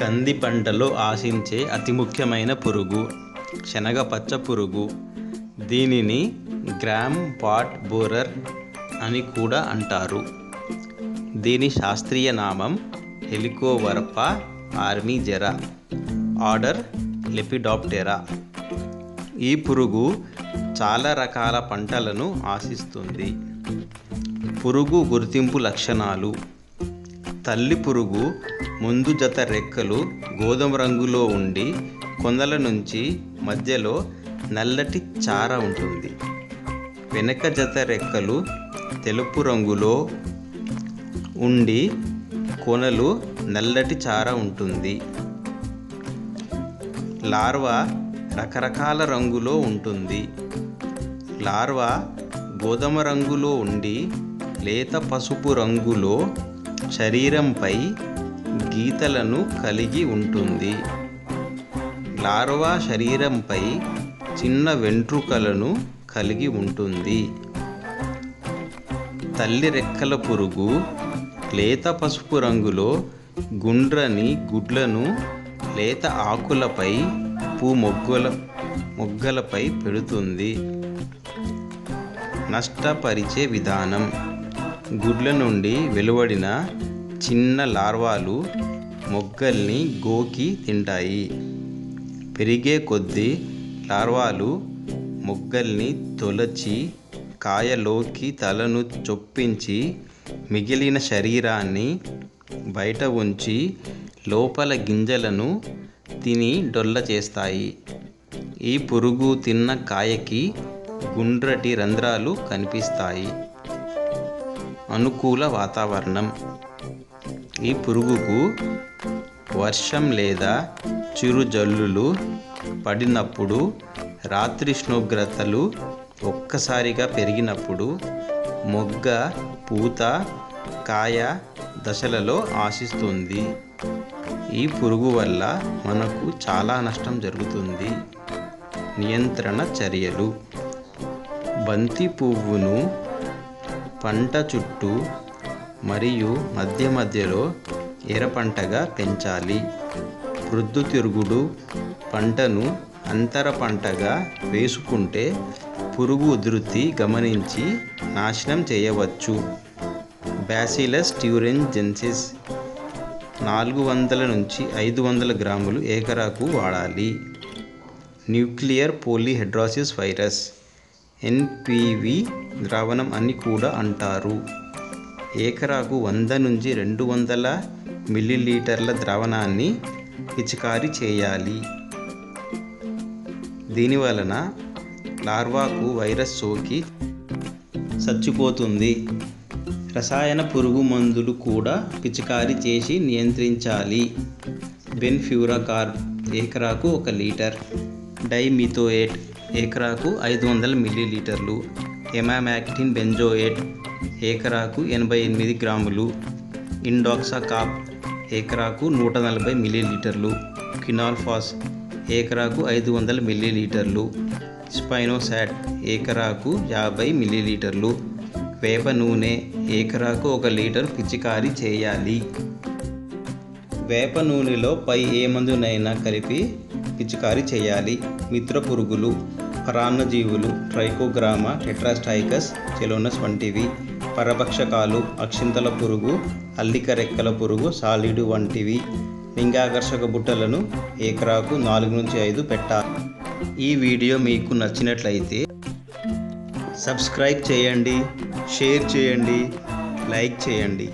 కంది పంటలో ఆశించే అతి ముఖ్యమైన పురుగు శనగ పచ్చ పురుగు. దీనిని గ్రామ్ పాట్ బోరర్ అని కూడా అంటారు. దీని శాస్త్రీయ నామం హెలికోవర్ప ఆర్మీజెరా. Order Lepidoptera. ఈ పురుగు చాలా రకాల పంటలను ఆశిస్తుంది. పురుగు గుర్తింపు లక్షణాలు తల్లి పురుగు ముందు జత రెక్కలు గోధుమ రంగులో ఉండి కొందల నుంచి మధ్యలో నల్లటి చార ఉంటుంది. వెనక జత రెక్కలు తెలుపు రంగులో ఉండి కొనలు నల్లటి చార ఉంటుంది. లార్వా రకరకాల రంగులో ఉంటుంది. లార్వా గోధుమ రంగులో ఉండి లేత పసుపు రంగులో శరీరంపై గీతలను కలిగి ఉంటుంది. లార్వా శరీరంపై చిన్న వెంట్రుకలను కలిగి ఉంటుంది. తల్లి రెక్కల పురుగు లేత పసుపు రంగులో గుండ్రని గుడ్లను లేత ఆకులపై పూ మొగ్గల మొగ్గలపై పెడుతుంది. నష్టపరిచే విధానం గుడ్ల నుండి వెలువడిన చిన్న లార్వాలు మొగ్గల్ని గోకి తింటాయి. పెరిగే కొద్దీ లార్వాలు మొగ్గల్ని తొలచి కాయలోకి తలను చొప్పించి మిగిలిన శరీరాన్ని బయట ఉంచి లోపల గింజలను తిని డొల్ల చేస్తాయి. ఈ పురుగు తిన్న కాయకి గుండ్రటి రంధ్రాలు కనిపిస్తాయి. అనుకూల వాతావరణం. ఈ పురుగుకు వర్షం లేదా చిరుజల్లులు పడినప్పుడు రాత్రి ఉష్ణోగ్రతలు ఒక్కసారిగా పెరిగినప్పుడు మొగ్గ పూత కాయ దశలలో ఆశిస్తుంది. ఈ పురుగు వల్ల మనకు చాలా నష్టం జరుగుతుంది. నియంత్రణ చర్యలు. బంతి పువ్వును పంట చుట్టూ మరియు మధ్య మధ్యలో ఎరపంటగా పెంచాలి. ప్రొద్దుతిరుగుడు పంటను అంతర పంటగా వేసుకుంటే పురుగు ఉధృతి గమనించి నాశనం చేయవచ్చు. బ్యాసిలస్ ట్యూరెంజెన్సిస్ నాలుగు వందల నుంచి ఐదు వందల గ్రాములు ఏకరాకు వాడాలి. న్యూక్లియర్ పోలీహెడ్రాసిస్ వైరస్ ఎన్పివి ద్రావణం అని కూడా అంటారు. ఏకరాకు వంద నుంచి రెండు వందల మిల్లీలీటర్ల ద్రావణాన్ని పిచికారీ చేయాలి. దీని వలన లార్వాకు వైరస్ సోకి చచ్చిపోతుంది రసాయన పురుగు మందులు కూడా పిచికారీ చేసి నియంత్రించాలి. బెన్ఫ్యూరాకార్బ్ ఏకరాకు ఒక లీటర్. డైమిథోయేట్ ఏకరాకు ఐదు వందల మిల్లీలీటర్లు. ఎమామాక్టిన్ బెంజోయేట్ ఏకరాకు ఎనభై ఎనిమిది గ్రాములు. ఇండాక్సాకాప్ ఏకరాకు నూట నలభై మిల్లీలీటర్లు. కినాల్ఫాస్ ఏకరాకు ఐదు వందల మిల్లీలీటర్లు. స్పైనోసాట్ ఏకరాకు యాభై మిల్లీలీటర్లు. వేప నూనె ఏకరాకు ఒక లీటర్ పిచికారీ చేయాలి. వేప నూనెలో పై ఏ మందునైనా కలిపి పిచికారీ చేయాలి. మిత్ర పురుగులు పరాన్నజీవులు ట్రైకోగ్రామా టెట్రాస్టైకస్ చెలోనస్ వంటివి పరభక్షకాలు అక్షింతల పురుగు అల్లిక రెక్కల పురుగు సాలిడు వంటివి లింగాకర్షక బుట్టలను ఏకరాకు నాలుగు నుంచి ఐదు పెట్టాలి. ఈ వీడియో మీకు నచ్చినట్లయితే సబ్స్క్రైబ్ చేయండి షేర్ చేయండి లైక్ చేయండి.